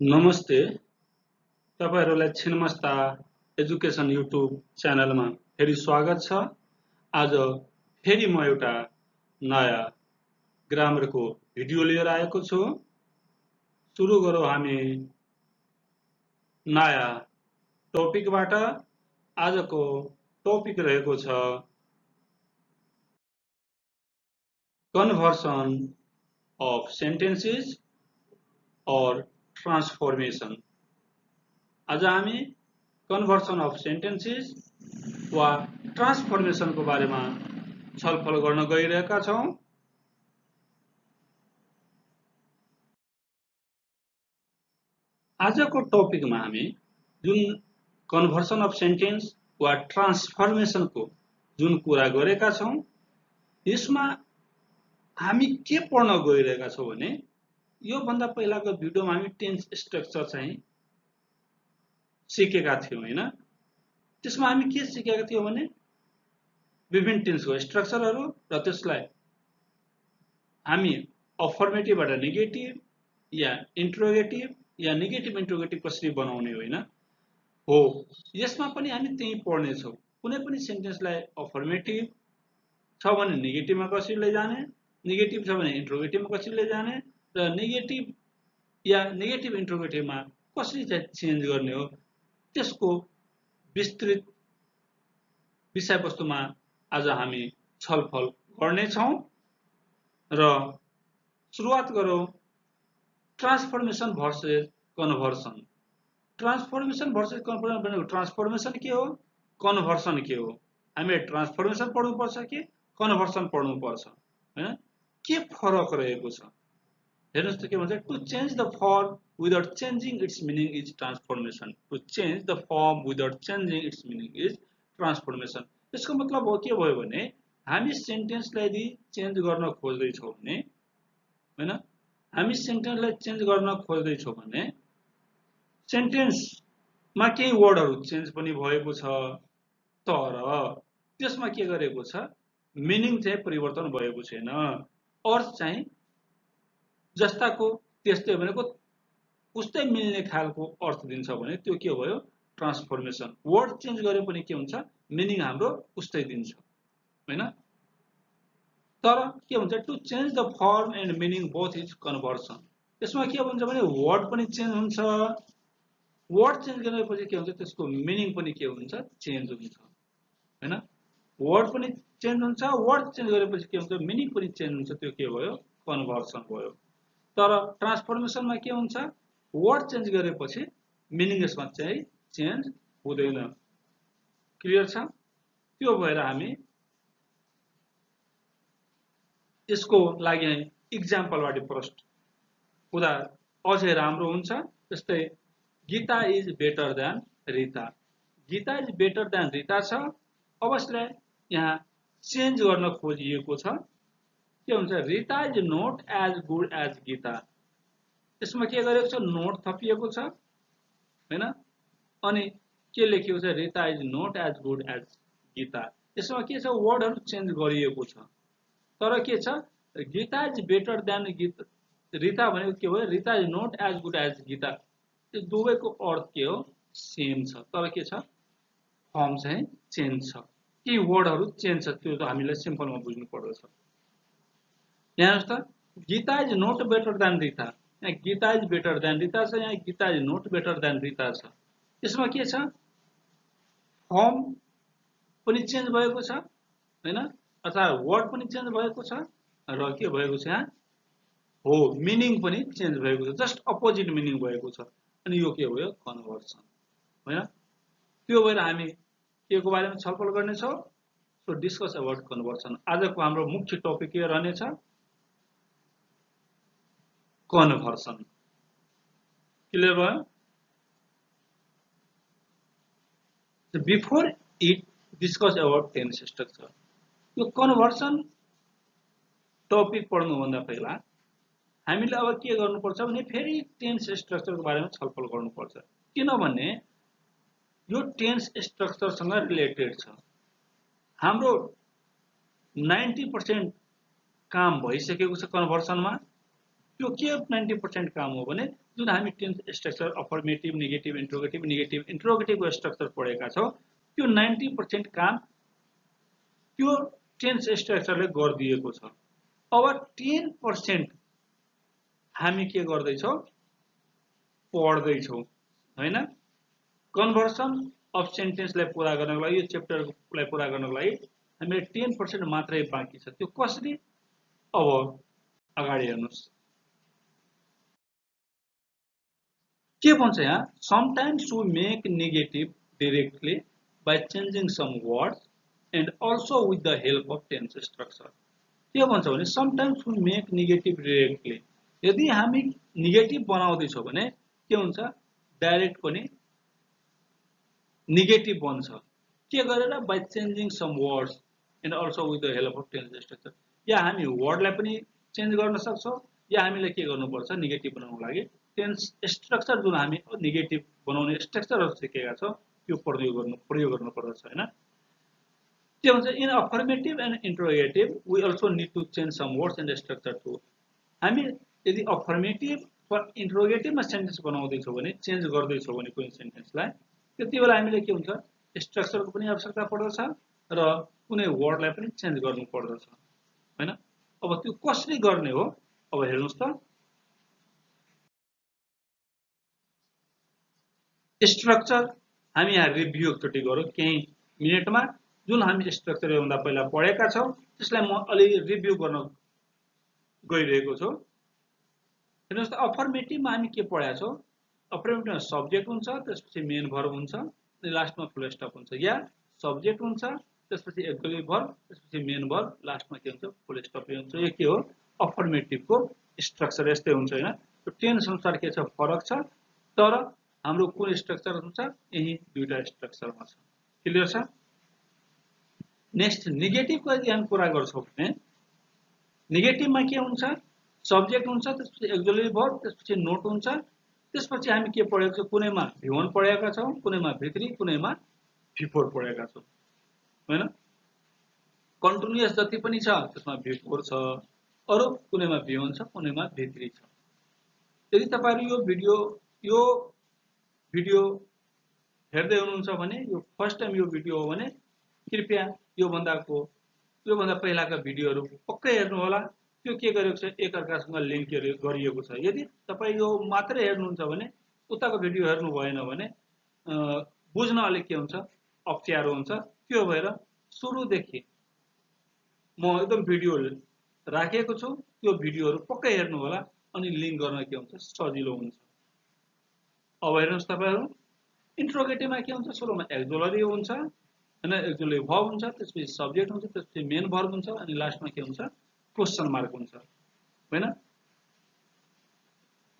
नमस्ते। तपाईँहरूलाई छिनमस्ता education YouTube च्यानलमा फेरि स्वागत छ। आज फेरि म एउटा नयाँ ग्रामरको भिडियो लिएर आएको छु। सुरु गरौँ हामी नयाँ टपिकबाट। आजको टपिक रहेको छ कन्भर्सन अफ सेन्टेन्सेस और ट्रान्सफर्मेसन आज हामी कन्भर्सन अफ सेन्टेन्सेस वा ट्रान्सफर्मेसनको बारेमा छलफल गर्न गइरहेका छौँ। आजको टपिकमा हामी जुन कन्भर्सन अफ सेन्टेन्स वा ट्रान्सफर्मेसनको जुन कुरा गरेका छौँ यसमा हामी के पढ्न गइरहेका छौँ भने योभन्दा पहिलाको भिडियोमा हामी टेन्स स्ट्रक्चर चाहिँ सिकेका थियौँ होइन? त्यसमा हामी के सिकेका थियौँ भने विभिन्न टेन्सको स्ट्रक्चरहरू र त्यसलाई हामी अफर्मेटिभबाट नेगेटिभ या इन्ट्रोगेटिभ या नेगेटिभ इन्ट्रोगेटिभ कसरी बनाउने होइन? हो यसमा पनि हामी त्यही पढ्नेछौँ। कुनै पनि सेन्टेन्सलाई अफर्मेटिभ छ भने नेगेटिभमा कसरी लैजाने नेगेटिभ छ भने इन्ट्रोगेटिभमा कसरी लैजाने र नेगेटिभ या नेगेटिभ इन्ट्रोगेटिभमा कसरी चाहिँ चेन्ज गर्ने हो? त्यसको विस्तृत विषयवस्तुमा आज हामी छलफल गर्नेछौँ र सुरुवात गरौँ transformation versus conversion transformation versus conversion भनेको ट्रान्सफर्मेसन के हो? कन्भर्सन के हो? हामीले ट्रान्सफर्मेसन पढ्नुपर्छ कि कन्भर्सन पढ्नुपर्छ? होइन? के फरक रहेको छ? हेर्नुहोस् त के भन्छ to change the form without changing its meaning is transformation to change the form without changing its meaning is transformation यसको मतलब हो के भयो भने हामी सेन्टेन्सलाई यदि चेन्ज गर्न खोज्दैछौँ भने होइन? हामी सेन्टेन्सलाई चेन्ज गर्न खोज्दैछौँ भने सेन्टेन्समा केही वर्डहरू चेन्ज पनि भएको छ। तर त्यसमा के गरेको छ? मिनिङ चाहिँ परिवर्तन भएको छैन। अर्थ चाहिँ जस्ताको त्यस्तै भनेको उस्तै मिल्ने खालको अर्थ दिन्छ भने त्यो के भयो? ट्रान्सफर्मेसन वर्ड चेन्ज गरे पनि के हुन्छ? मिनिङ हाम्रो उस्तै दिन्छ। होइन? तर के हुन्छ? To change the form and meaning both is conversion त्यसमा के हुन्छ भने वर्ड पनि चेन्ज हुन्छ। वर्ड चेन्ज गरेपछि के हुन्छ? त्यसको मिनिङ पनि के हुन्छ? चेन्ज हुन्छ। होइन? वर्ड पनि चेन्ज हुन्छ। वर्ड चेन्ज गरेपछि के हुन्छ? मिनिङ पनि चेन्ज हुन्छ। त्यो के भयो? कन्भर्सन भयो। तर ट्रान्सफर्मेसनमा के हुन्छ? वर्ड चेन्ज गरेपछि मिनिङ यसमा चाहिँ चेन्ज हुँदैन। क्लियर छ? त्यो भएर हामी यसको लागि इक्जाम्पलबाट प्रश्न। हुँदा अझै राम्रो हुन्छ जस्तै Gita is better than Rita Gita is better than Rita छ। अवश्य यहाँ चेन्ज गर्न खोजिएको छ। के हुन्छ Rita is not as good as Gita. यसमा के गरेको छ नोट थपिएको छ होइन अनि के लेखिएको छ Rita is not as good as Gita. यसमा के छ वर्डहरू चेन्ज गरिएको छ तर के छ Gita is better than Gita. Rita भनेको के भयो Rita is not as good as Gita. त्यो दुवैको अर्थ के हो? सेम छ तर के छ फर्म चाहिँ चेन्ज छ केही वर्डहरू चेन्ज छ त्यो त हामीलाई सिम्पलमा बुझ्नु पर्दछ यहाँ हेर्नुहोस् त Gita is not better than Rita यहाँ Gita is better than Rita छ यहाँ Gita is not better than Rita छ यसमा के छ फर्म पनि चेन्ज भएको छ होइन अथवा वर्ड पनि चेन्ज भएको छ र के भएको छ यहाँ हो मिनिङ पनि चेन्ज भएको छ जस्ट अपोजिट मिनिङ भएको छ अनि यो के भयो? कन्भर्सन होइन? त्यो भएर हामी के को बारेमा छलफल गर्नेछौँ? सो डिस्कस अबाउट कन्भर्सन आजको हाम्रो मुख्य टपिक के रहनेछ? Conversion clear भयो? Before it discuss about tense structure. यो कन्भर्सन टपिक पढ्नुभन्दा पहिला हामीले अब के गर्नुपर्छ भने फेरि टेन्स स्ट्रक्चरको बारेमा छलफल गर्नुपर्छ। किनभने यो टेन्स स्ट्रक्चरसँग रिलेटेड छ। हाम्रो नाइन्टी पर्सेन्ट काम भइसकेको छ कन्भर्सनमा त्यो के नाइन्टी पर्सेन्ट काम हो भने जुन हामी tense structure affirmative negative interrogative negative इन्ट्रोगेटिभको structure पढेका छौँ त्यो नाइन्टी पर्सेन्ट काम त्यो टेन्स स्ट्रक्चरले गरिदिएको छ। अब टेन पर्सेन्ट हामी के गर्दैछौँ? पढ्दैछौँ होइन? कन्भर्सन अफ सेन्टेन्सलाई पुरा गर्नको लागि यो च्याप्टरलाई पुरा गर्नको लागि हामीले टेन पर्सेन्ट मात्रै बाँकी छ। त्यो कसरी? अब अगाडि हेर्नुहोस्। के भन्छ यहाँ? Sometimes to make negative directly by changing some words and also with the help of tense structure के भन्छ भने sometimes to make negative directly यदि हामी नेगेटिभ बनाउँदैछौँ भने के हुन्छ? डाइरेक्ट पनि नेगेटिभ बन्छ। के गरेर? By changing some words and also with the help of tense structure या हामी वर्डलाई पनि चेन्ज गर्न सक्छौँ या हामीलाई के गर्नुपर्छ? नेगेटिभ बनाउनको लागि टेन्स स्ट्रक्चर जुन हामी नेगेटिभ बनाउने स्ट्रक्चरहरू सिकेका छौँ त्यो प्रयोग गर्नु प्रयोग गर्नुपर्दछ होइन? के भन्छ in affirmative and interrogative we also need to change some words and structure to हामी यदि अफर्मेटिभ वा इन्ट्रोगेटिभमा सेन्टेन्स बनाउँदैछौँ भने चेन्ज गर्दैछौँ भने कुनै सेन्टेन्सलाई त्यति बेला हामीले के हुन्छ? स्ट्रक्चरको पनि आवश्यकता पर्दछ र कुनै वर्डलाई पनि चेन्ज गर्नु पर्दछ होइन? अब त्यो कसरी गर्ने हो? अब हेर्नुहोस् त। स्ट्रक्चर हामी यहाँ रिभ्यू एकचोटि गरौँ। केही मिनटमा जुन हामी स्ट्रक्चर योभन्दा पहिला पढेका छौँ त्यसलाई म अलि रिभ्यू गर्न गइरहेको छु। हेर्नुहोस् त अफर्मेटिभमा हामी के पढाएको छौँ? अफर्मेटिभमा सब्जेक्ट हुन्छ त्यसपछि मेन भर्ब हुन्छ अनि लास्टमा फुल स्टप हुन्छ। या सब्जेक्ट हुन्छ त्यसपछि एक्चुअली भर्ब त्यसपछि मेन भर्ब लास्टमा के हुन्छ? फुल स्टप हुन्छ। यो के हो? अफर्मेटिभको स्ट्रक्चर यस्तै हुन्छ होइन? टेन्स अनुसार के छ? फरक छ। तर हाम्रो कुन स्ट्रक्चर हुन्छ यही दुईवटा स्ट्रक्चरमा छ। क्लियर छ? नेक्स्ट नेगेटिभको यदि कुरा गर्छौँ भने नेगेटिभमा के हुन्छ? सब्जेक्ट हुन्छ त्यसपछि एक्जुलरी भर्ब त्यसपछि नोट हुन्छ। त्यसपछि हामी के पढेको छौँ? कुनैमा भिवन पढेका छौँ कुनैमा भित्री कुनैमा भिफोर पढेका छौँ। होइन? कन्टिन्युस जति पनि छ त्यसमा भिफोर छ। अरू कुनैमा भिवन छ कुनैमा भित्री छ। यदि तपाईँहरू यो भिडियो यो भिडियो हेर्दै हुनुहुन्छ भने यो फर्स्ट टाइम यो भिडियो हो भने कृपया योभन्दाको योभन्दा पहिलाका भिडियोहरू पक्कै हेर्नु होला त्यो के गरेको छ? एकअर्कासँग लिङ्क गरिएको छ? यदि तपाईँ यो मात्रै हेर्नुहुन्छ भने उताको भिडियो हेर्नु भएन भने बुझ्न अलिक के हुन्छ? अप्ठ्यारो हुन्छ। त्यो भएर सुरुदेखि म एकदम भिडियो राखेको छु। त्यो भिडियोहरू पक्कै हेर्नु होला अनि लिङ्क गर्न के हुन्छ? सजिलो हुन्छ। अब हेर्नुहोस् तपाईँहरू इन्ट्रोगेटिभमा के हुन्छ? सुरुमा एक्जोलरी हुन्छ होइन? एक्जोलरी भब हुन्छ त्यसपछि सब्जेक्ट हुन्छ त्यसपछि मेन भर्ब हुन्छ अनि लास्टमा के हुन्छ? क्वेसन मार्क हुन्छ होइन?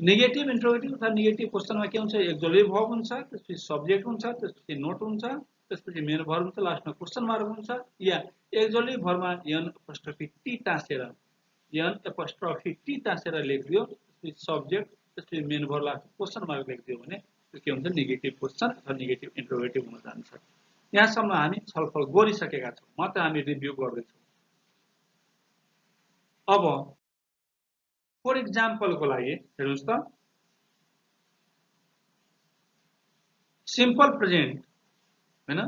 नेगेटिभ इन्ट्रोगेटिभ अथवा नेगेटिभ क्वेसनमा के हुन्छ? एक्जोलरी भब हुन्छ त्यसपछि सब्जेक्ट हुन्छ त्यसपछि नोट हुन्छ त्यसपछि मेन भर्ब हुन्छ लास्टमा क्वेसन मार्क हुन्छ या एक्जोलरी भरमा यन एपोस्ट्रफी टी टाँसेर यन एपोस्ट्रफी टी टाँसेर लेखिदियो त्यसपछि सब्जेक्ट त्यसपछि मेन भर लास्ट क्वेसन मार्क लेखिदियो भने त्यो के हुन्छ नेगेटिभ क्वेसन अथवा नेगेटिभ इन्टरोगेटिभ हुन जान्छ। यहाँसम्म हामी छलफल गरिसकेका छौँ मात्र हामी रिभ्यू गर्दैछौँ। अब फोर इक्जाम्पलको लागि हेर्नुहोस् त। सिम्पल प्रेजेन्ट होइन?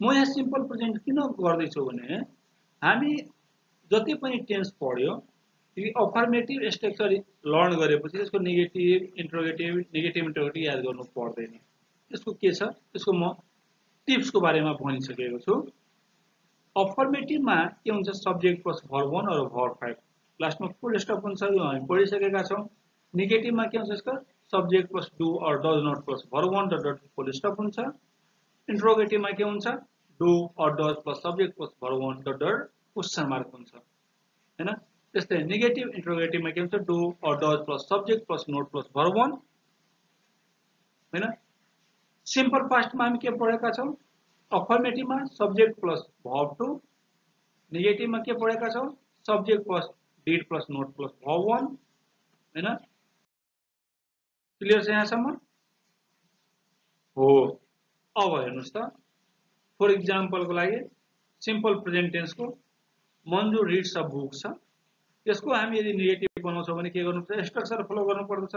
म यहाँ सिम्पल प्रेजेन्ट किन गर्दैछु भने हामी जति पनि टेन्स पढ्यो अफर्मेटिभ स्ट्रक्चर लर्न गरेपछि त्यसको नेगेटिभ इन्ट्रोगेटिभ नेगेटिभ इन्ट्रोगेटिभ याद गर्नु पर्दैन त्यसको के छ त्यसको म टिप्सको बारेमा भनिसकेको छु अफर्मेटिभमा के हुन्छ सब्जेक्ट प्लस भर वान र भर फाइभ लास्टमा फुल स्टप हुन्छ यो हामी पढिसकेका छौँ नेगेटिभमा के हुन्छ यसको subject plus do or does not plus verb one र डट फुल स्टप हुन्छ इन्ट्रोगेटिभमा के हुन्छ do or does plus subject plus verb one dot dot question mark हुन्छ होइन त्यस्तै नेगेटिभ इन्ट्रोगेटिभमा के do or does plus subject plus not plus verb one होइन सिम्पल पास्टमा हामी के पढेका छौँ अफर्मेटिभमा सब्जेक्ट प्लस भर्ब टू नेगेटिभमा के पढेका छौँ subject plus did plus not plus verb one होइन क्लियर छ यहाँसम्म हो। अब हेर्नुहोस् त फर इक्जाम्पलको लागि सिम्पल प्रेजेन्ट टेन्सको मन्जु रिड्स अ बुक छ यसको हामी यदि नेगेटिभ बनाउँछौँ भने के गर्नुपर्छ? स्ट्रक्चर फलो गर्नुपर्दछ।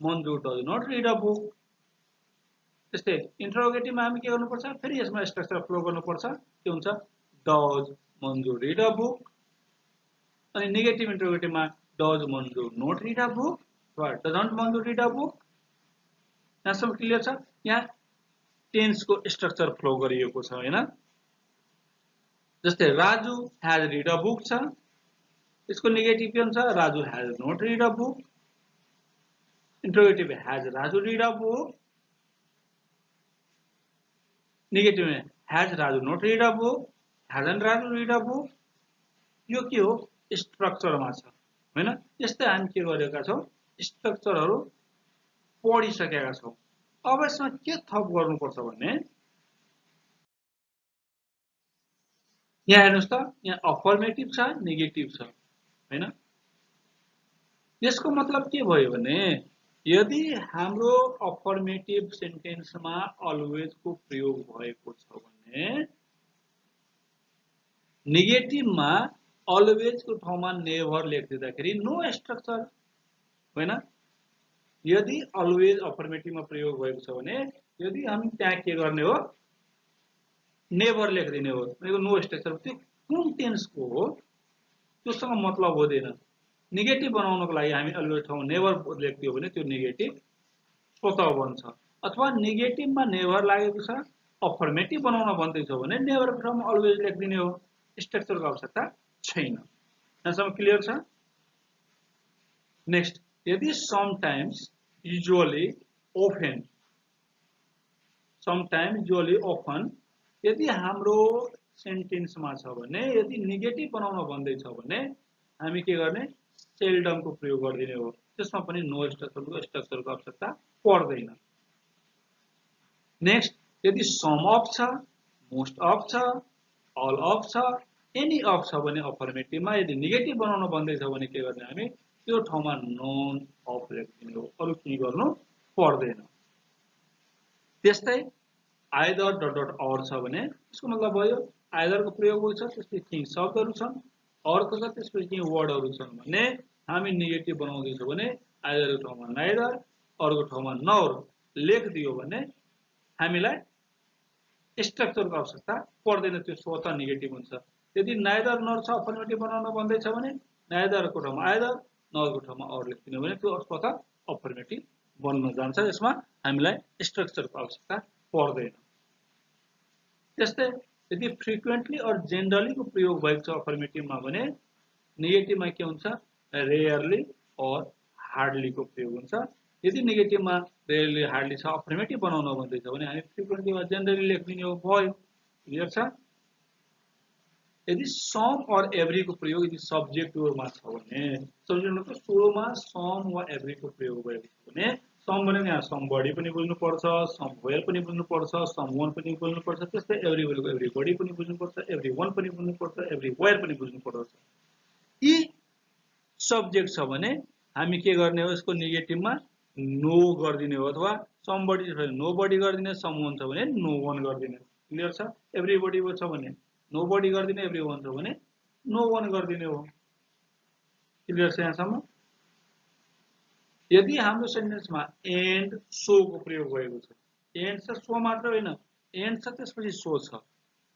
Manju does not read a book त्यस्तै इन्ट्रोगेटिभमा हामी के गर्नुपर्छ? फेरि यसमा स्ट्रक्चर फ्लो गर्नुपर्छ। के हुन्छ? Does Manju read a book अनि negative इन्ट्रोगेटिभमा does Manju not read a book वा doesn't Manju read a book यहाँसम्म क्लियर छ? यहाँ टेन्सको स्ट्रक्चर फ्लो गरिएको छ होइन? जस्तै Raju has read a book छ। यसको नेगेटिभ के हुन्छ Raju has not read a book interrogative has Raju read a book negative has Raju not read a book hasn't Raju read a book यो के हो स्ट्रक्चरमा छ। होइन यस्तै हामी के गरेका छौँ। स्ट्रक्चरहरू पढिसकेका छौँ। अब यसमा के थप गर्नुपर्छ भने, यहाँ हेर्नुहोस् त, यहाँ अफर्मेटिभ छ नेगेटिभ छ। होइन मतलब के भने, यदि हाम्रो अफर्मेटिभ सेन्टेन्समा अलवेजको प्रयोग भएको छ भने नेगेटिभमा अलवेजको ठाउँमा नेभर लेखिदिँदाखेरि नो स्ट्रक्चर होइन? यदि अलवेज अफर्मेटिभमा प्रयोग भएको छ भने, यदि हामी त्यहाँ के हो? नेभर लेखिदिने हो। भनेको नो स्ट्रक्चर कुन टेन्सको हो? त्योसँग मतलब हुँदैन। नेगेटिभ बनाउनको लागि हामी अलवेज ठाउँमा नेभर लेखिदियो भने त्यो नेगेटिभ स्वत बन्छ। अथवा नेगेटिभमा नेभर लागेको छ अफर्मेटिभ बनाउन भन्दैछ भने नेभरको ठाउँमा अलवेज लेखिदिने हो। स्ट्रक्चरको आवश्यकता छैन। यहाँसम्म क्लियर छ? नेक्स्ट यदि sometimes usually often sometime usually often यदि हाम्रो सेन्टेन्समा छ भने यदि नेगेटिभ बनाउन भन्दैछ भने हामी के गर्ने? सेल्डमको प्रयोग गरिदिने हो। त्यसमा पनि नो स्ट्रक्चरको स्ट्रक्चरको आवश्यकता पर्दैन। नेक्स्ट यदि सम अफ छ मोस्ट अफ छ अल अफ छ एनी अफ छ भने अफर्मेटिभमा यदि नेगेटिभ बनाउन भन्दैछ भने के गर्ने हामी? त्यो ठाउँमा नन अफ लेखिदिने हो। अरू के गर्नु पर्दैन। त्यस्तै आइदर डट डट अर छ भने यसको मतलब भयो आइदरको प्रयोग हुन्छ त्यसपछि केही शब्दहरू छन् अर्को छ त्यसपछि केही वर्डहरू छन् भने हामी नेगेटिभ बनाउँदैछौँ भने आइदरको ठाउँमा नाइदर अर्को ठाउँमा नर लेखिदियो भने हामीलाई स्ट्रक्चरको आवश्यकता पर्दैन त्यो स्वतः नेगेटिभ हुन्छ। यदि नाइदर नर छ अफर्मेटिभ बनाउन भन्दैछ भने नाइदरको ठाउँमा आइदर नगरको ठाउँमा अरू लेखिदिनु भने त्यो अस्पताल अफर्मेटिभ बन्न जान्छ यसमा हामीलाई स्ट्रक्चरको आवश्यकता पर्दैन। त्यस्तै यदि फ्रिक्वेन्टली अर जेनरलीको प्रयोग भएको छ अफर्मेटिभमा भने नेगेटिभमा के हुन्छ? रेयरली अर हार्डलीको प्रयोग हुन्छ। यदि नेगेटिभमा रेयरली हार्डली छ अफर्मेटिभ बनाउन भन्दैछ भने हामी फ्रिक्वेन्टली वा जेनरली लेखिदिने हो भयो। क्लियर छ? यदि सम अर एभ्रीको प्रयोग यदि सब्जेक्टमा छ भने सब्जेक्टमा त सुरुमा सम वा एभ्रीको प्रयोग भएको छ भने सम भने यहाँ सम बडी पनि बुझ्नुपर्छ सम वेल पनि बुझ्नुपर्छ सम वान पनि बुझ्नुपर्छ त्यस्तै एभ्री वेलको एभ्री बडी पनि बुझ्नुपर्छ एभ्री वान पनि बुझ्नुपर्छ एभ्री वेयर पनि बुझ्नुपर्छ यी सब्जेक्ट छ भने हामी के गर्ने हो यसको नेगेटिभमा नो गरिदिने हो अथवा सम बडी छ भने नो बडी गरिदिने सम वान छ भने नो वान गरिदिने। क्लियर छ? एभ्री बडी छ भने नो बडी गरिदिने एभ्री वान छ भने नो वान गरिदिने हो। क्लियर छ यहाँसम्म? यदि हाम्रो सेन्टेन्समा एन्ड सोको प्रयोग भएको छ एन्ड छ सो मात्र होइन एन्ड छ त्यसपछि सो छ।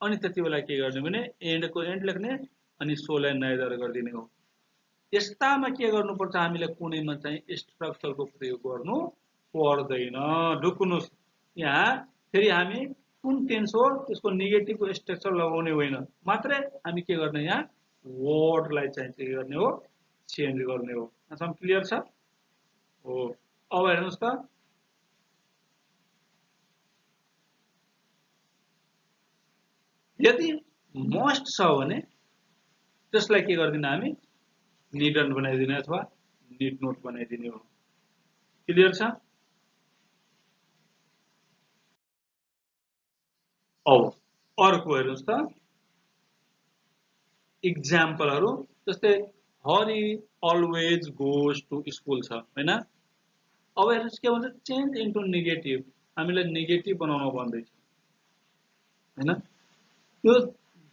अनि त्यति बेला के गर्ने भने एन्डको एन्ड लेख्ने अनि सोलाई नाइदर गरिदिने हो। यस्तामा के गर्नुपर्छ हामीलाई कुनैमा चाहिँ स्ट्रक्चरको प्रयोग गर्नु पर्दैन। ढुक्नुहोस् यहाँ फेरि हामी कुन टेन्स हो त्यसको नेगेटिभको स्ट्रक्चर लगाउने होइन। मात्रै हामी के गर्ने यहाँ? वर्डलाई चाहिँ के गर्ने हो? चेन्ज गर्ने हो। क्लियर छ? हो अब हेर्नुहोस् त यदि मस्ट छ भने त्यसलाई के गरिदिने हामी निडन बनाइदिने अथवा निड नोट बनाइदिने हो। क्लियर छ अब अर्को हेर्नुहोस् त इक्जाम्पलहरू जस्तै Hari always goes to school छ अब हेर्नुहोस् के भन्छ चेन्ज इन्टु नेगेटिभ हामीलाई नेगेटिभ बनाउन भन्दैछ होइन त्यो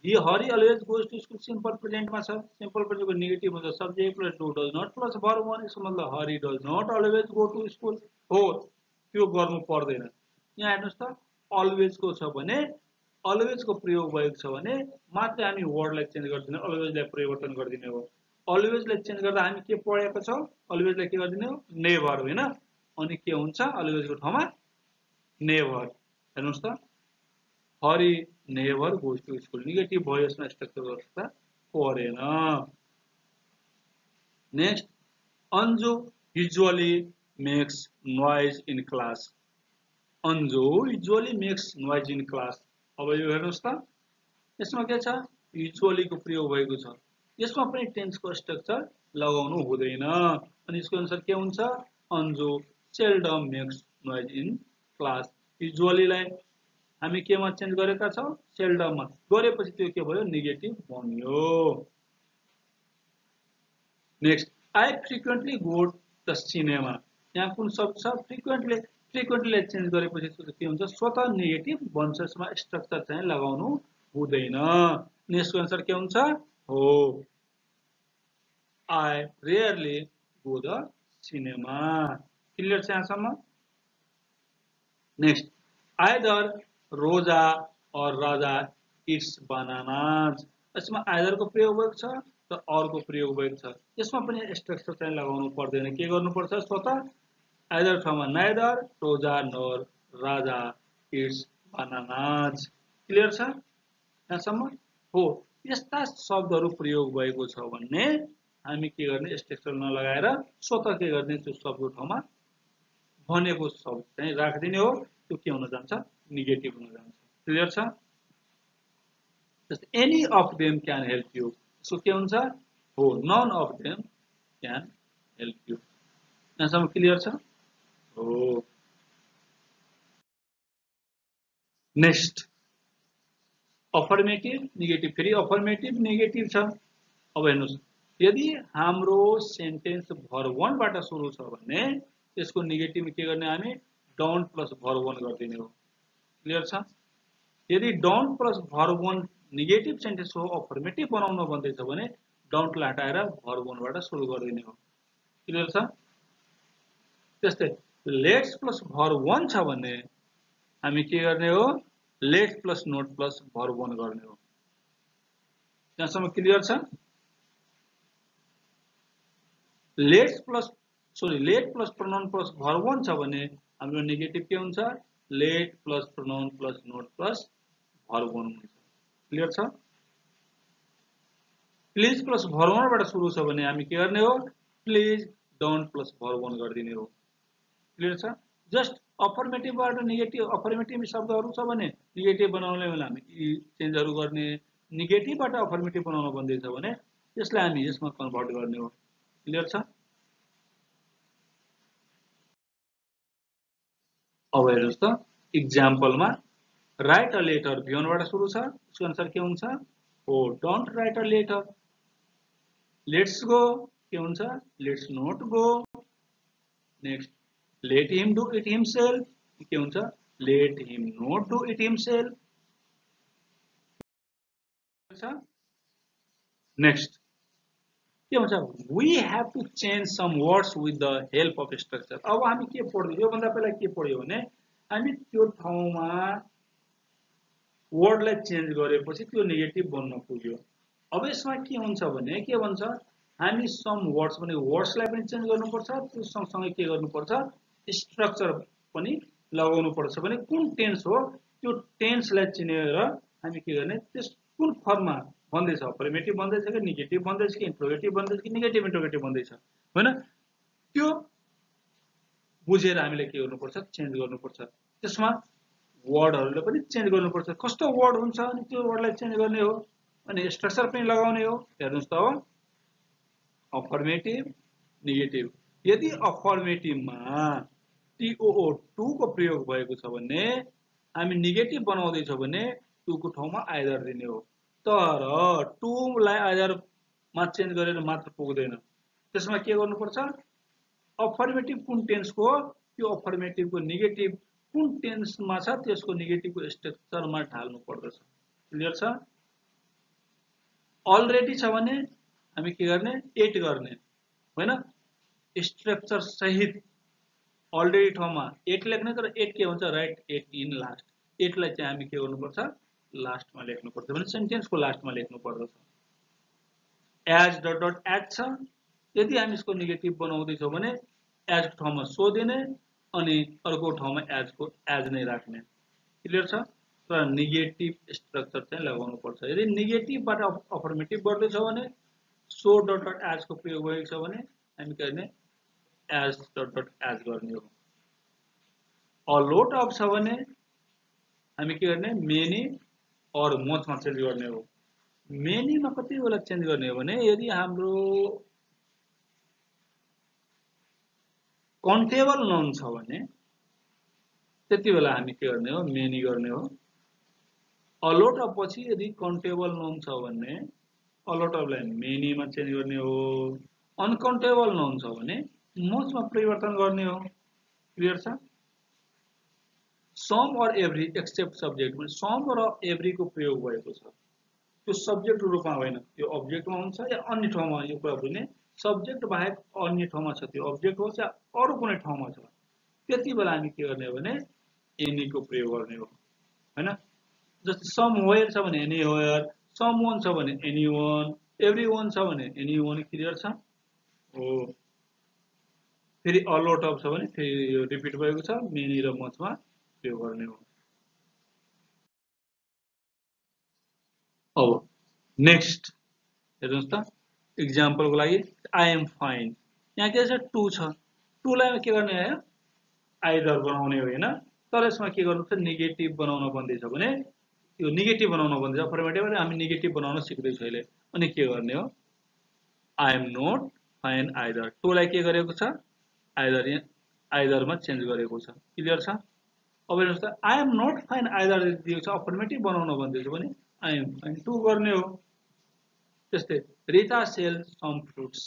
he Hari always goes to school simple प्रेजेन्टमा छ सिम्पल प्रेजेन्टको नेगेटिभ हुन्छ subject plus do does not plus verb one यसको मतलब Hari does not always go to school हो त्यो गर्नु पर्दैन यहाँ हेर्नुहोस् त अलवेजको छ भने अलवेजको प्रयोग भएको छ भने मात्रै हामी वर्डलाई चेन्ज गरिदिने अलवेजलाई परिवर्तन गरिदिने हो अलवेजलाई चेन्ज गर्दा हामी के पढेको छौँ अलवेजलाई के गरिदिने हो नेभर होइन अनि के हुन्छ? अलवेजको ठाउँमा नेभर। हेर्नुहोस् त। Hari never goes to school. Negative भयो यसमा स्ट्रक्चर अवस्था परेन next Anju usually makes noise in class Anju usually makes noise in class अब यो हेर्नुहोस् त। यसमा के छ? युजुअलीको प्रयोग भएको छ। यसमा पनि टेन्सको स्ट्रक्चर लगाउनु हुँदैन। अनि यसको अनुसार के हुन्छ? Anju seldom makes noise in class युजुअलीलाई हामी केमा चेन्ज गरेका छौँ? सेल्डममा गरेपछि त्यो के भयो? नेगेटिभ बन्यो। Next I frequently go the cinema यहाँ कुन शब्द छ? फ्रिक्वेन्टली फ्रिक्वेन्टली चेन्ज गरेपछि के हुन्छ? स्वतः नेगेटिभ बन्छ यसमा स्ट्रक्चर चाहिँ लगाउनु हुँदैन। नेक्स्टको एन्सर के हुन्छ? हो। I rarely go the cinema clear छ यहाँसम्म नेक्स्ट आइदर रोजा और राजा इट्स बनानाज यसमा आइदरको प्रयोग भएको छ र अर्को प्रयोग भएको छ यसमा पनि स्ट्रक्चर चाहिँ लगाउनु पर्दैन के गर्नुपर्छ स्वतः आइदर ठाउँमा neither Roja nor Raja it's bananas clear छ यहाँसम्म हो. यस्ता शब्दहरू प्रयोग भएको छ भने हामी के गर्ने स्ट्रक्चर नलगाएर स्वतः के गर्ने त्यो शब्दको ठाउँमा भनेको शब्द चाहिँ राखिदिने हो, त्यो के हुन जान्छ? नेगेटिभ हुन क्लियर छ? Any of them can help you so के हो none of them can help you यहाँसम्म क्लियर छ? हो। नेक्स्ट अफर्मेटिभ नेगेटिभ फेरि अफर्मेटिभ नेगेटिभ छ। अब हेर्नुहोस्। यदि हाम्रो सेन्टेन्स भर वानबाट सुरु छ भने त्यसको नेगेटिभ के गर्ने हामी डन्ट प्लस भर वान गरिदिने हो। क्लियर छ? यदि don't plus verb one negative sentence हो अफर्मेटिभ बनाउन भन्दैछ भने डन्टलाई हटाएर भर वानबाट सुरु गरिदिने हो। क्लियर छ? त्यस्तै लेट्स प्लस भर वान छ भने हामी के गर्ने हो? Let's plus not plus verb one गर्ने हो। त्यहाँसम्म क्लियर छ? Let's plus sorry let plus pronoun plus verb one छ भने हाम्रो नेगेटिभ के हुन्छ let plus pronoun plus not plus verb हुन्छ क्लियर छ प्लिज प्लस भर्बनबाट सुरु छ भने हामी के गर्ने हो प्लिज डोन्ट प्लस भर्बन गरिदिने हो क्लियर छ जस्ट अफर्मेटिभबाट नेगेटिभ अफर्मेटिभ शब्दहरू छ भने नेगेटिभ बनाउनलाई बेला हामी यी चेन्जहरू गर्ने नेगेटिभबाट अफर्मेटिभ बनाउन भन्दैछ भने त्यसलाई हामी यसमा कन्भर्ट गर्ने हो क्लियर छ अब हेर्नुहोस् त इक्जाम्पलमा राइट अ लेटर भियनबाट सुरु छ अनुसार के हो don't write a letter let's go के let's not go next let him do it himself के हुन्छ? Let him not do it himself next के भन्छ we have to change some words with the help of structure अब हामी के पढ्दै योभन्दा पहिला के पढ्यो भने हामी त्यो ठाउँमा वर्डलाई चेन्ज गरेपछि त्यो नेगेटिभ बन्न पुग्यो। अब यसमा के हुन्छ भने के भन्छ हामी सम वर्ड्स पनि वर्ड्सलाई पनि चेन्ज गर्नुपर्छ त्यो सँगसँगै के गर्नुपर्छ स्ट्रक्चर पनि लगाउनु पर्छ भने कुन टेन्स हो? त्यो टेन्सलाई चिनेर हामी के गर्ने त्यस कुन फर्ममा भन्दैछ अफर्मेटिभ भन्दैछ कि नेगेटिभ भन्दैछ कि इन्ट्रोगेटिभ भन्दैछ कि नेगेटिभ इन्ट्रोगेटिभ भन्दैछ? होइन? त्यो बुझेर हामीले के गर्नुपर्छ? चेन्ज गर्नुपर्छ। त्यसमा वर्डहरूले पनि चेन्ज गर्नुपर्छ। कस्तो वर्ड हुन्छ अनि त्यो वर्डलाई चेन्ज गर्ने हो? अनि स्ट्रक्चर पनि लगाउने हो। हेर्नुहोस् त अब। अफर्मेटिभ नेगेटिभ यदि अफर्मेटिभमा टिओओ टूको प्रयोग भएको छ भने हामी नेगेटिभ बनाउँदैछौँ भने टूको ठाउँमा आइदर दिने हो। तर टुलाई आधारमा चेन्ज गरेर मात्र पुग्दैन। त्यसमा के गर्नुपर्छ? अफर्मेटिभ कुन टेन्सको हो त्यो अफर्मेटिभको नेगेटिभ कुन टेन्समा छ? त्यसको नेगेटिभको स्ट्रक्चरमा ढाल्नु पर्दछ। क्लियर छ? अलरेडी छ भने हामी के गर्ने? एट गर्ने। होइन? स्ट्रक्चर सहित अलरेडी ठाउँमा एट लेख्ने तर एट के हुन्छ? राइट एट इन लास्ट एटलाई चाहिँ हामी के गर्नुपर्छ? लास्टमा लेख्नुपर्छ भने सेन्टेन्सको लास्टमा लेख्नु पर्दछ एज डट डट एज छ यदि हामी यसको नेगेटिभ बनाउँदैछौँ भने एजको ठाउँमा सो दिने अनि अर्को ठाउँमा एजको एज नै राख्ने क्लियर छ तर नेगेटिभ स्ट्रक्चर चाहिँ लगाउनु पर्छ यदि नेगेटिभबाट अफर्मेटिभ गर्दैछ भने सो डट डट एजको प्रयोग भएको छ भने हामी के गर्ने एज डट डट एज गर्ने हो अलोट अफ छ भने हामी के गर्ने मेनी अरू मोचमा चेन्ज गर्ने हो। मेनीमा कति बेला चेन्ज गर्ने हो भने यदि हाम्रो कन्टेबल नाउन छ भने त्यति बेला हामी के गर्ने हो मेनी गर्ने हो। अलोट पछि यदि कन्टेबल नाउन छ भने अलोट अफलाई मेनीमा चेन्ज गर्ने हो अनकाउन्टेबल नाउन छ भने मोस्टमा परिवर्तन गर्ने हो। क्लियर छ some or every except subject some र एभ्रीको प्रयोग भएको छ। त्यो सब्जेक्ट रूपमा होइन त्यो अब्जेक्टमा हुन्छ या अन्य ठाउँमा यो कुरा बुझ्ने। सब्जेक्ट बाहेक अन्य ठाउँमा छ त्यो अब्जेक्ट होस् या अरू कुनै ठाउँमा छ। त्यति बेला हामी के गर्ने हो भने एनीको प्रयोग गर्ने हो। होइन? जस्तै सम वेयर छ भने एनी वेयर सम वान छ भने एनी वान एभ्री वान छ भने एनी वान क्लियर छ? हो। फेरि अलआउट अफ छ भने फेरि यो रिपिट भएको छ मेनी र मचमा त्यो गर्ने हो। अब नेक्स्ट त इक्जाम्पलको लागि आई एम फाइन यहाँ के छ। टु छ टुलाई के गर्ने आयो आइदर बनाउने होइन तर यसमा के गर्नुपर्छ नेगेटिभ बनाउन भन्दैछ भने यो नेगेटिभ बनाउन भन्दैछ अफर्मेटिभ हामी अनि के हो I am not fine either टोलाई के गरेको आइदर चेन्ज गरेको छ क्लियर छ अब हेर्नुहोस् त I am not fine either दिएको छ अफर्मेटिभ बनाउन भन्दैछु भने आई एम फाइन टु गर्ने हो त्यस्तै रिता सेल सम फ्रुट्स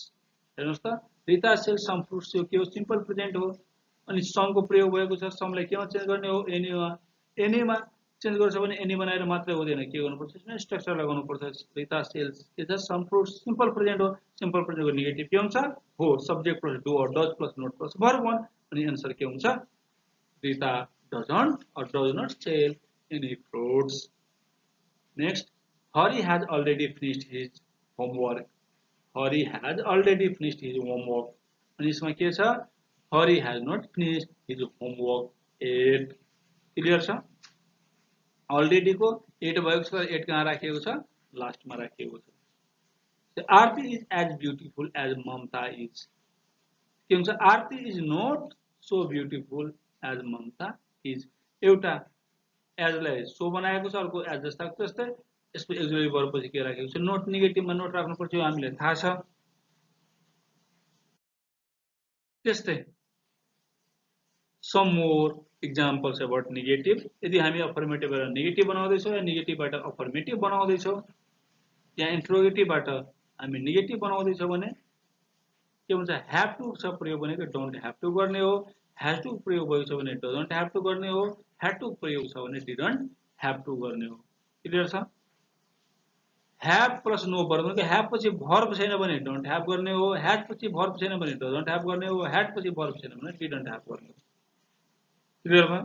हेर्नुहोस् त रिता सेल सम फ्रुट्स यो के हो सिम्पल प्रेजेन्ट हो अनि समको प्रयोग भएको छ समलाई केमा चेन्ज गर्ने हो एनीमा एनीमा चेन्ज गर्छ भने एनी बनाएर मात्रै हुँदैन के गर्नुपर्छ स्ट्रक्चर लगाउनुपर्छ Rita sells is a some fruit simple present हो सिम्पल प्रेजेन्टको नेगेटिभ के हुन्छ हो subject plus do does plus not plus verb one अनि एन्सर के हुन्छ Rita doesn't or does not sell any fruits next Hari has already finished his homework Hari has already finished his homework अनि यसमा के छ Hari has not finished his homework at clear छ अलरेडीको at भएको छ at कहाँ राखिएको छ लास्टमा राखिएको छ Aarti is as beautiful as Mamta is के हुन्छ Aarti is not so beautiful as Mamta is एउटा एजलाई सो बनाएको छ अर्को एज जस्ता जस्तै यसको एक्जुरी भएपछि के राखेको छ? नोट नेगेटिभमा नोट राख्नुपर्छ यो हामीलाई थाहा छ। त्यस्तै some more examples about negative यदि हामी अफर्मेटिभबाट नेगेटिभ बनाउँदैछौँ या नेगेटिभबाट अफर्मेटिभ बनाउँदैछौँ या इन्ट्रोगेटिभबाट हामी नेगेटिभ बनाउँदैछौँ भने के भन्छ ह्याभ टु छ प्रयोग भनेको डोन्ट ह्याभ टु गर्ने हो। ह्याज टु प्रयोग भएको छ भने डजन्ट ह्याभ टु गर्ने हो ह्याड टु प्रयोग छ भने डिडन्ट ह्याभ टु गर्ने हो। क्लियर छ? ह्याभ प्लस नो भर भनेको ह्याभ पछि भर्ब छैन भने डोन्ट ह्याभ गर्ने हो ह्याड पछि भर्ब छैन भने डजन्ट ह्याभ गर्ने हो ह्याड पछि भर्ब छैन भने डिडन्ट ह्याभ गर्ने हो। क्लियर भयो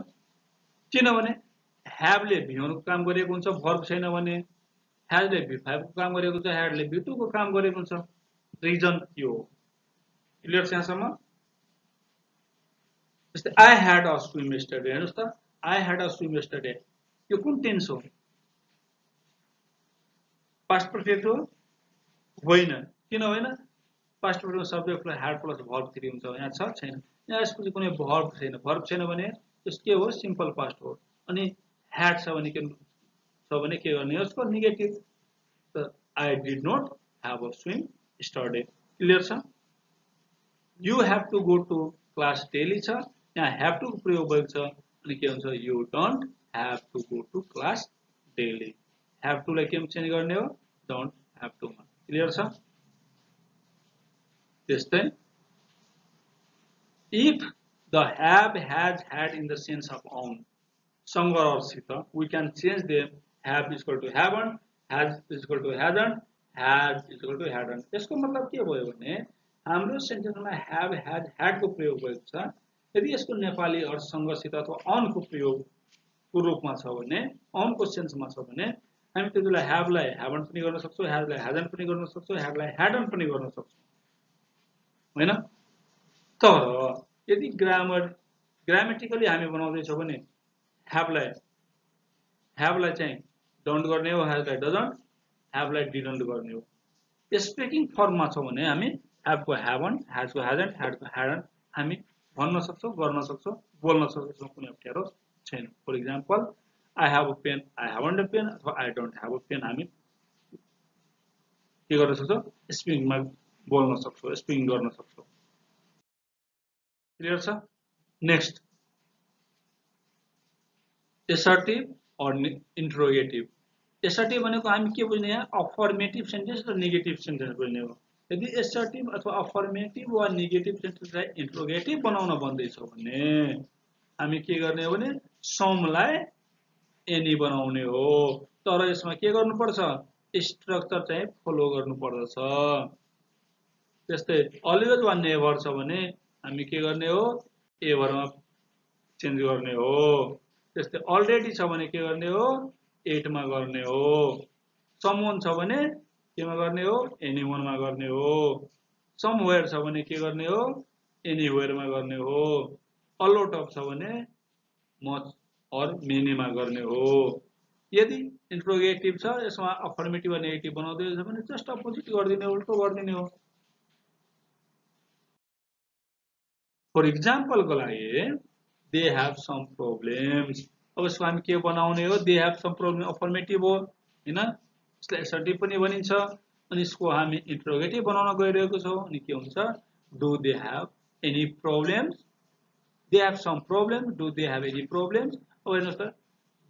किनभने ह्याभले भिउनुको काम गरेको हुन्छ भर्ब छैन भने ह्याजले भी फाइभको काम गरेको हुन्छ ह्याडले भी टूको काम गरेको हुन्छ। रिजन यो हो? क्लियर छ यहाँसम्म? जस्तै I had a swim yesterday हेर्नुहोस् त I had a swim yesterday यो कुन टेन्स हो पास्ट पर्फेक्ट हो होइन किन होइन पास्ट पर्फेक्ट सब्जेक्टलाई ह्याड प्लस भर्ब थ्री हुन्छ यहाँ छ छैन यहाँ यसपछि कुनै भर्ब छैन भर्ब छैन भने के हो सिम्पल पास्ट हो अनि ह्याड छ भने के छ भने के गर्ने यसको नेगेटिभ त I did not have a swim yesterday clear छ you have to go to class daily छ यहाँ हेभ टु प्रयोग भएको छ अनि के हुन्छ you don't have to go to class daily have टुलाई के चेन्ज गर्ने हो डोन्ट ह्याभ टुमा क्लियर छ त्यस्तै if the have has had in the sense of own sangar or sita we can change them have is equal to haven't has is equal to hasn't had equal to hadn't यसको मतलब के भयो भने हाम्रो सेन्टेन्समा have had ह्याडको प्रयोग भएको छ यदि यसको नेपाली अर्थसँगसित अथवा अनको प्रयोगको रूपमा छ भने अनको सेन्समा छ भने हामी त्यति बेला ह्याभलाई ह्याभन पनि गर्न सक्छौँ ह्याभलाई ह्याजन पनि गर्न सक्छौँ ह्याभलाई ह्याडन पनि गर्न सक्छौँ। होइन? तर यदि ग्रामर ग्रामेटिकली हामी बनाउँदैछौँ भने ह्याभलाई ह्याभलाई चाहिँ डन्ट गर्ने हो ह्याजलाई डजन्ट ह्याभलाई डिडन्ट गर्ने हो। स्पिकिङ फर्ममा छ भने हामी ह्याभको ह्याभन ह्याजको ह्याजन्ट ह्याडको ह्याडन हामी भन्न सक्छौँ, गर्न सक्छौँ, बोल्न सक्छौँ कुनै अप्ठ्यारो छैन। For example I have a pen I have a pen अथवा I don't have a pen हामी के गर्न सक्छौँ? स्पिकिङमा बोल्न सक्छौँ स्पिकिङ गर्न सक्छौँ। क्लियर छ? Next assertive or interrogative assertive भनेको हामी के बुझ्ने यहाँ? अफर्मेटिभ सेन्टेन्स र नेगेटिभ सेन्टेन्स बुझ्ने हो। यदि एसर्टिभ अथवा अफर्मेटिभ वा नेगेटिभ सेन्टेन्सलाई इन्ट्रोगेटिभ बनाउन भन्दैछौँ भने हामी के गर्ने हो भने समलाई एनी बनाउने हो। तर यसमा के गर्नुपर्छ? स्ट्रक्चर चाहिँ फलो गर्नुपर्दछ। त्यस्तै अलवेज वा नेभर छ भने हामी के गर्ने हो? एभरमा चेन्ज गर्ने हो। त्यस्तै अलरेडी छ भने के गर्ने हो? एटमा गर्ने हो। समवन छ भने केमा गर्ने हो? एनी वानमा गर्ने हो? समवेयर छ भने के गर्ने हो? एनीवेयरमा गर्ने हो? अलोट अफ छ भने मच हो। यदि इन्ट्रोगेटिभ छ, यसमा अफर्मेटिभ वा नेगेटिभ बनाउँदैछ भने जस्ट अपोजिट गरिदिने, उल्टो गरिदिने हो। फर इक्जाम्पलको लागि दे हेभ सम प्रब्लम्स अब यसको हामी के बनाउने हो? They have some problem affirmative हो, होइन? यसलाई एसर्टिभ पनि भनिन्छ। अनि यसको हामी इन्ट्रोगेटिभ बनाउन गइरहेको छौँ। अनि के हुन्छ? Do they have any problems they have some problem do they have any problems अब हेर्नुहोस् त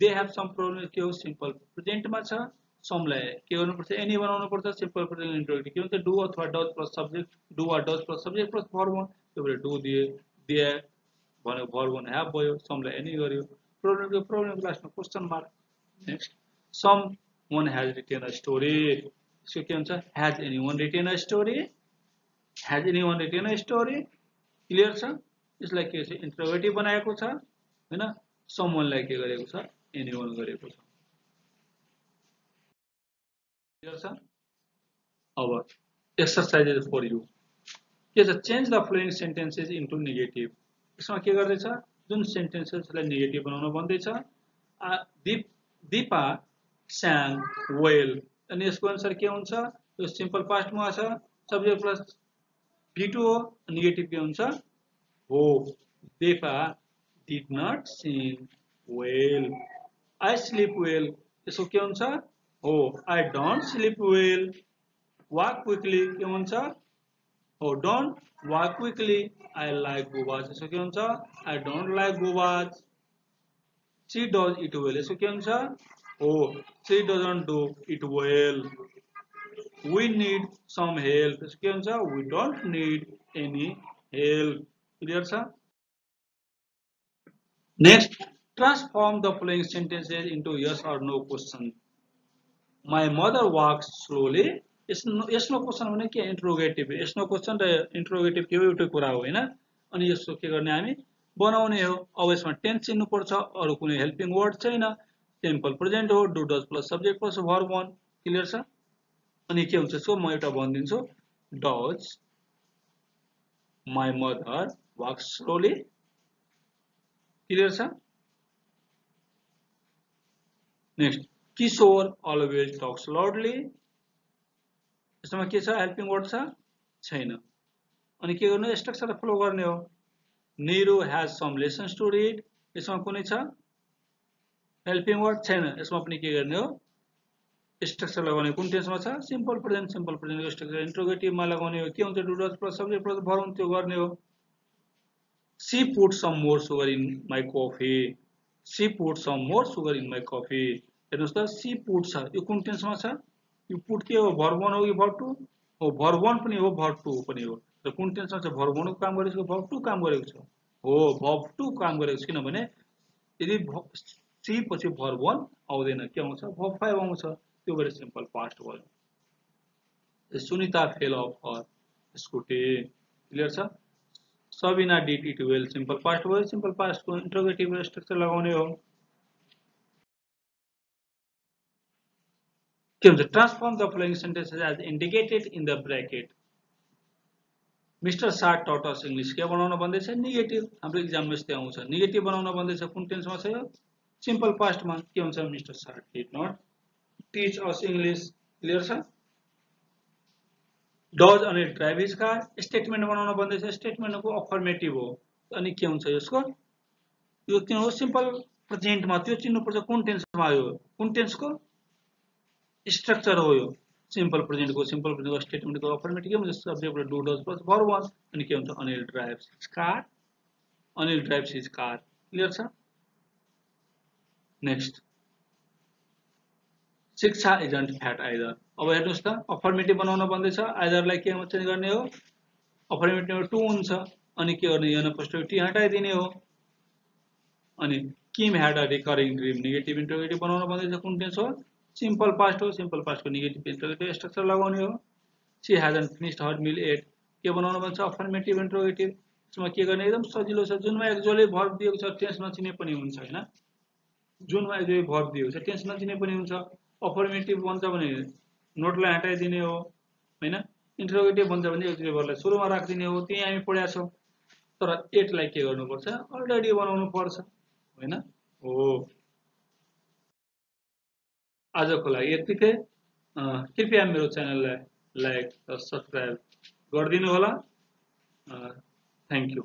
दे हेभ सम प्रब्लम के हो? सिम्पल प्रेजेन्टमा छ। समलाई के गर्नुपर्छ? एनी बनाउनुपर्छ। सिम्पल प्रेजेन्ट इन्ट्रोगेटिभ के हुन्छ? डु अथवा डज प्लस सब्जेक्ट डु वा does plus subject plus form त्यो भएर डु दिए दिए भनेको भर वान ह्याभ भयो। समलाई एनी गर्यो। प्रोब्लमको प्रोब्लमको लास्टमा question mark next someone has written a story यसको के हुन्छ has anyone written a story has anyone written a story clear छ यसलाई के छ इन्ट्रोभेटिभ बनाएको छ होइन सम वानलाई के गरेको छ एनी वान गरेको छ क्लियर छ अब एक्सर्साइजेस फर यु के छ change the following sentences into negative यसमा के गर्दैछ जुन सेन्टेन्सेसलाई नेगेटिभ बनाउन भन्दैछ दिप दिपा स्याङ वेल अनि यसको अनुसार के हुन्छ? यो सिम्पल पास्टमा छ सब्जेक्ट प्लस भी टू हो नेगेटिभ के हुन्छ। हो Dipa did not well I sleep well यसको के हुन्छ? हो I don't sleep well walk quickly के हुन्छ? Oh, don't walk quickly. I like gobas. यसो के हुन्छ? I don't like gobas. She does it well. यसो के हुन्छ? Oh, she doesn't do it well. We need some help. यसो के हुन्छ We don't need any help. Clear छ Next, transform the following sentences into yes or no question. My mother walks slowly. यसमा question भने के interrogative यसमा question र interrogative के एउटै कुरा हो होइन अनि यसको के गर्ने हामी बनाउने हो अब यसमा टेन्स चिन्नुपर्छ अरू कुनै हेल्पिङ वर्ड छैन Simple present हो, do does plus subject plus verb one, clear छ अनि के हुन्छ यसको म does my mother walk slowly, clear next, Kishor always talks loudly यसमा के छ वर्ड छ छैन। अनि स्ट्रक्चर फलो गर्ने हो। Nero has some lessons to read यसमा कुनै छ हेल्पिङ वर्ड छैन। यसमा पनि के गर्ने हो? स्ट्रक्चर लगाउने। कुन टेन्समा छ? सिम्पल प्रेजेन्ट सिम्पल प्रेजेन्टको स्ट्रक्चर इन्ट्रोगेटिभमा लगाउने हो। के हुन्छ? Do does plus subject plus भरौँ त्यो गर्ने हो। She put some more sugar in my coffee she put some more sugar in my coffee हेर्नुहोस् त सी पुट छ। यो कुन टेन्समा छ? यो पुट के हो? भर वान हो कि भर टू हो भर वान पनि हो भर टू पनि हो। र कुन टेन्समा छ? भर वानको काम गरेको छ? भर टू काम गरेको छ। हो भर टू काम गरेको छ। किनभने यदि सी पछि भर वान आउँदैन। के आउँछ? भर फाइभ आउँछ। त्यो भएर सिम्पल पास्ट भयो। Sunita fell off her scooty clear छ? Sabina did it well simple past भयो। सिम्पल पास्टको इन्ट्रोगेटिभ स्ट्रक्चर लगाउने हो। के भन्छ transform the following sentences as indicated in the bracket mister Short taught us English के बनाउन भन्दैछ? नेगेटिभ हाम्रो इक्जाममा यस्तै आउँछ। नेगेटिभ बनाउन भन्दैछ। कुन टेन्समा छ यो? सिम्पल पास्टमा के mister Short did not teach us English clear छ डज अनि ड्राइभ इज़ कार स्टेटमेन्ट बनाउन भन्दैछ स्टेटमेन्टको अफर्मेटिभ हो। अनि के हुन्छ यसको यो के हो सिम्पल प्रेजेन्टमा त्यो चिन्नुपर्छ कुन टेन्समा आयो? कुन टेन्सको स्ट्रक्चर हो सिम्पल प्रेजेन्टको सिम्पल प्रेजेन्टको स्टेटमेन्टको अफर्मेटिभ के हुन्छ subject do does plus verb one अनि के Anil drives his car Anil drives his car clear छ नेक्स्ट शिक्षा एजेन्ट फ्याट आइदर अब हेर्नुहोस् त अफर्मेटिभ बनाउन भन्दैछ आइदरलाई के चेन्ज गर्ने हो? अफर्मेटिभ टु हुन्छ अनि के गर्ने? यो पोजिटिभ टी हटाइदिने हो। अनि Kim had a recurring dream negative interrogative बनाउन भन्दैछ कुन टेन्स हो? सिम्पल पास्ट हो सिम्पल पास्टको नेगेटिभ इन्ट्रोगेटिभ स्ट्रक्चर लगाउने हो। She hasn't finished her meal yet के बनाउनु भन्छ अफर्मेटिभ इन्ट्रोगेटिभ यसमा के गर्ने? एकदम सजिलो छ। जुनमा एक्जोले भर्ब दिएको छ टेन्स नचिने पनि हुन्छ होइन? जुनमा एक्जोले भर्ब दिएको छ टेन्स नचिने पनि हुन्छ अफर्मेटिभ भन्छ भने नोटलाई हटाइदिने हो, होइन? इन्ट्रोगेटिभ राखिदिने हो, त्यही हामी पढाएको छौँ। तर एटलाई के गर्नुपर्छ? अलरेडी बनाउनु पर्छ, होइन? हो। आजको लागि यतिकै कृपया मेरो च्यानललाई लाइक र सब्सक्राइब गरिदिनु होला थ्याङ्क यू